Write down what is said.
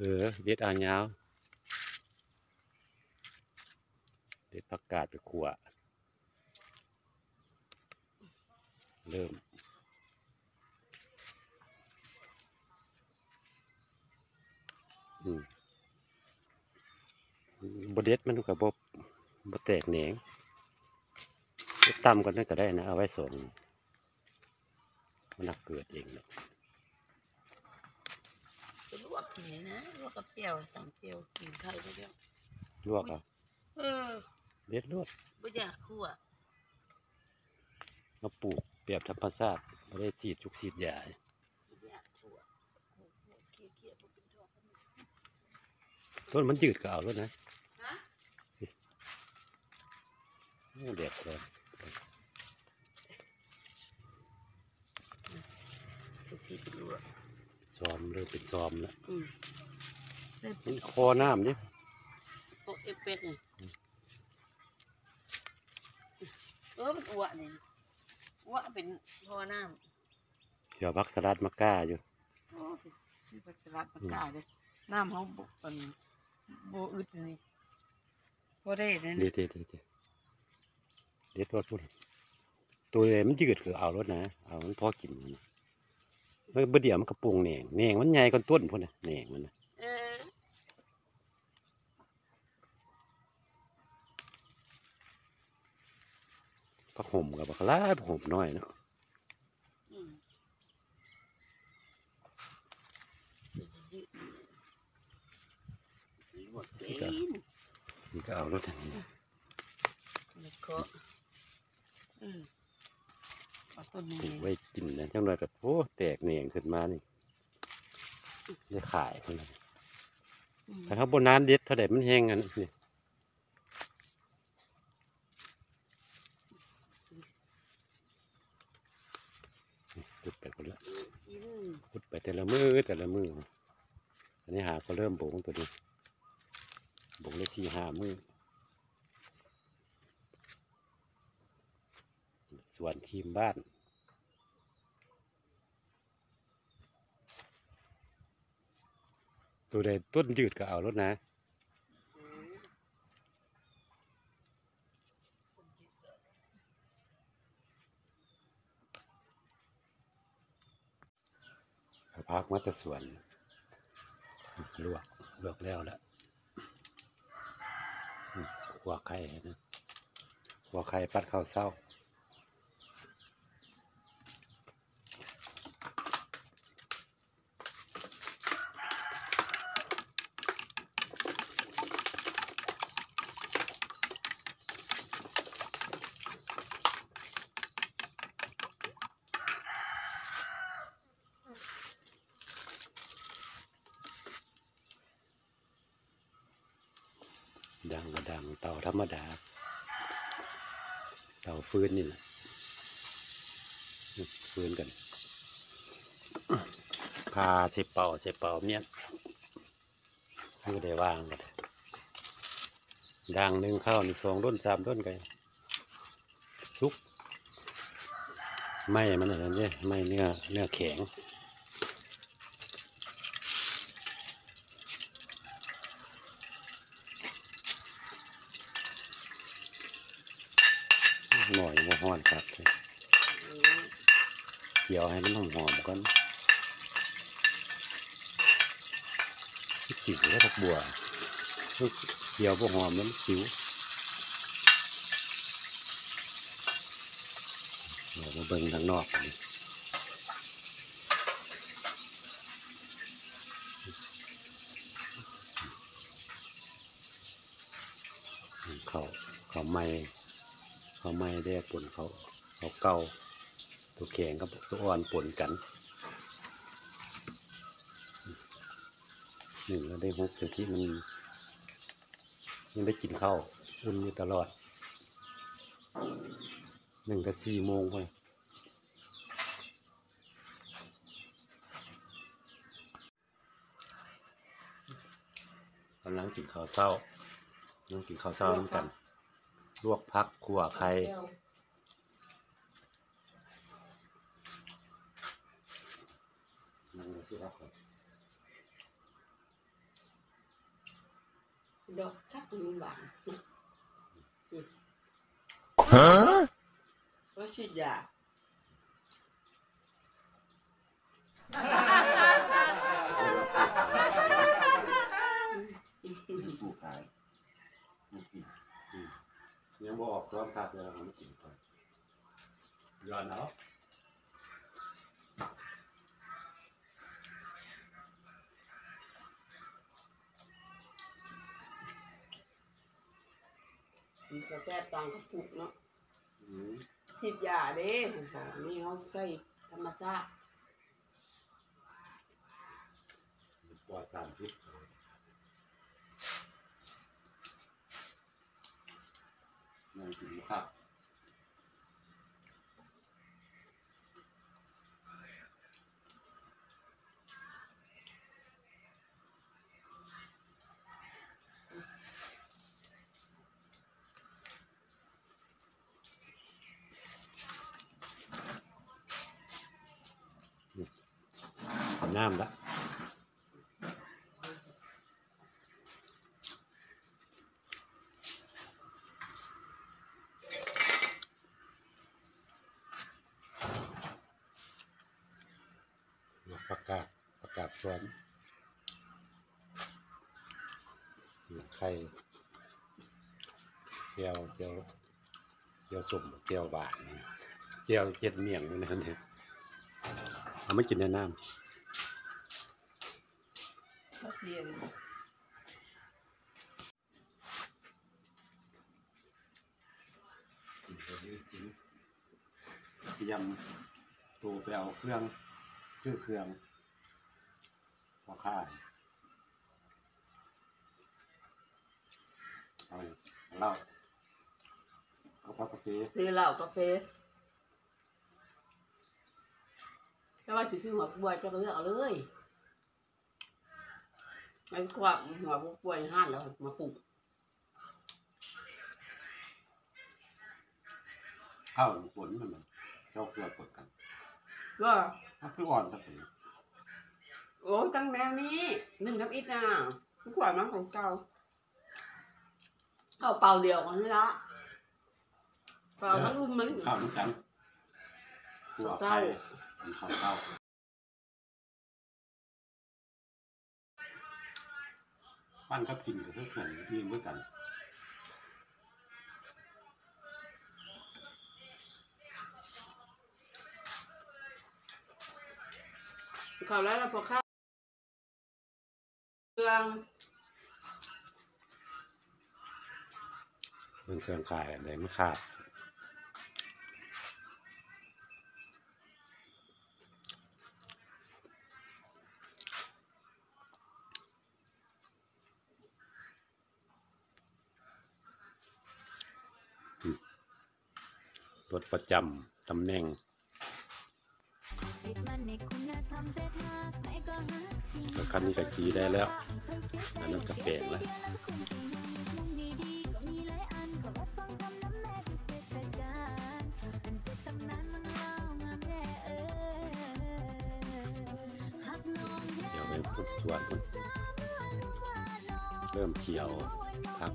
เออเด็ดอ่างยาวเด็ดผักกาดไปขัวเริ่มอืมบเด็ดมันกับบบบแตกเหนียงเด็ดตำกันนั่นก็ได้นะ เอาไว้ส่งมันหนักเกิดเองเนาะ นเลยนะลวกกับเปรี้ยวสั่งเปรี้ยวกินไข่ก็เดียวลวกเอาเออเด็ดลวกไม่อยากคั่วมาปลูกเปรียบธรรมชาติไม่ได้ฉีดจุกฉีดยาบ่อยากคั่วโอ้โหเกลี่ยๆบ่เป็นทอดต้นมันยืดก็เอาแล้วนะฮะโอ้แดดร้อนไปสิไปลวก ซอมเริ่มเป็นซอมแล้วอืมเริ่มมันคอน้ำนี่พวกเอฟเฟกต์นี่เออมันอ้วกนี่อ้วกเป็นท่อน้เดี๋ยวพักสลัดมะก้าอยู่ำโอ้สิที่ปัสสาวะปากกาเลยน้ำเขาบกอันโบอึดนี่พอได้เลยเด็นะดเด็ดเด็ดเด็ดเด็ดรถพุ่นตัวใหญ่มันยืดคือเอารถนะ เอามันพอกินมันนะ มันบ่เดี๋ยวมันกระปุงแหน่งแหน่งมันใหญ่กว่าต้นพุ่นนะแหน่งมันนะเออผักห่มกับผักลายผักห่มน้อยเนาะอืมลวกกินนี่ก็เอารถอันนี้ แล้วก็อืมเอา ต้นปลูนี้กไว้กินนะจังเลยแบบโอ้แตกแหน่งขึ้นมานี่ได้ขายพุ่นนะอืมแต่ถ้าบนน้นเด็ดเท่าใดมันแห้งกันนี่ขุดไปคนละกินขุดไปแต่ละมือแต่ละมืออันนี้หาก็เริ่มโบงตัวนี้โบงเลยสี่ห้ามือ ส่วนทีมบ้าน ตัวใดต้นยืดก็เอารถนะพักมาแต่สวนลวกลวกแล้วละหัวไข่นะหัวไข่ปัดข้าวเศร้า ดังเต่าธรรมดา เต่าฟื้นนี่แหละฟื้นกันพาเสเป่าเสเป่าเนี่ยไม่ได้วางกันดังหนึ่งเข้านี่สองต้นสามต้นกันสุกไม่มันอะไรเนี่ยไม่เนื้อเนื้อแข็ง หน่อยบ่ฮ้อนครับเกี่ยวให้มันหอมๆก่อนจิ๋วแล้วผักบัวเกี่ยวบ่หอมมันจิ๋วเดี๋ยวมาเบิ่งทางนอกกันเขาเขาไม่ เขาไม่ได้ปนเขาเขาเก่าตัวแข็งกับตัวอ่อนปนกันหนึ่งแล้วได้ฮุกจนที่มันมันได้กินข้าวอุ่นอยู่ตลอดหนึ่งกับสี่โมงไปกำลังกินข้าวเศร้ากำลังกินข้าวเศร้าน้ำกัน ลวกพักขัวไข่นั่งสิครับดอกชักมันหวาน Huh? ก็ฉีดยาผู้ขายผู้กินอืม ยังบ่ออกซ้อมคักเลยผมกินก่อนย้อนเอามันก็แก้ตังกระปุกเนาะอืมฉีดยาเด้ผมบอกนี่เขาใส่ธรรมชาติปลอดสารพิษนั่งกิน ครับ น้ำละ ประกาศประกาศสวนไข่เจียวเจียวเจียวสุ่มเจียวหวานเจียวเจ็ดเมี่ยงนี่นั่นเองเอาไม่กินในน้ำยนเตรียมตัวไปเอาเครื่อง ชื่อเครื่องพอค่ายเอาเหล้าเอาพักกาแฟซื้อเหล้ากาแฟแต่ว่าสิซื้อหัวป่วยจะเลือกเอาเลยไอ้กว่าหัวผู้ป่วยห้านแล้วมาปลูกข้าวฝนมันน่ะเจ้าเกลือปดกัน ก็ถ้าคืออ่อนสักทีโอ้ยตั้งแนวนี้หนึ่งกับอิดนะผู้ป่วยมาของเก่าเข้าเป่าเดียวกันนี่ละเป่าทั้งรุ่มมันข้าวน้ำจันตัวเศร้าไข่มีข้าวเต้าปั้นกับกินกับเพื่อนยืนด้วยกัน ขาแล้วเราพอเข้าเครื่องเรื่องเครื่องขายอะไรไม่ขาดรถประจำตำแหน่ง คันนี้ก็ขี่ได้แล้วอันนั้นก็แปลงแล้วเดี๋ยวไปพุดสวนพุ่นเริ่มเขียวพัก